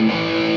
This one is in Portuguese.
Música